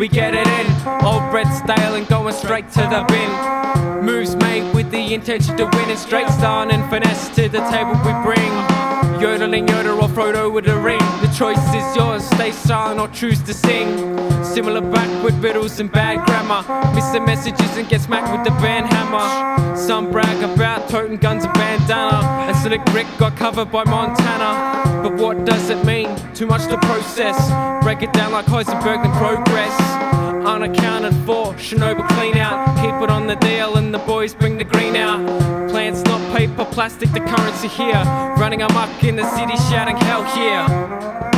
we get it in. Old bread stale and going straight to the bin. Moves made with the intention to win, and straight style and finesse to the table we bring. Yodeling Yoda or Frodo with a ring. The choice is yours, stay silent or choose to sing. Similar backward riddles and bad grammar. Miss the messages and get smacked with the band hammer. Some brag about toting guns and bandana. And Slick Rick got covered by Montana. But what does it mean? Too much to process. Break it down like Heisenberg and progress. Unaccounted for, Shinobi clean out. Keep it on the deal and the boys bring the green out. Plants, not paper, plastic, the currency here. Running amok in the city, shouting hell yeah.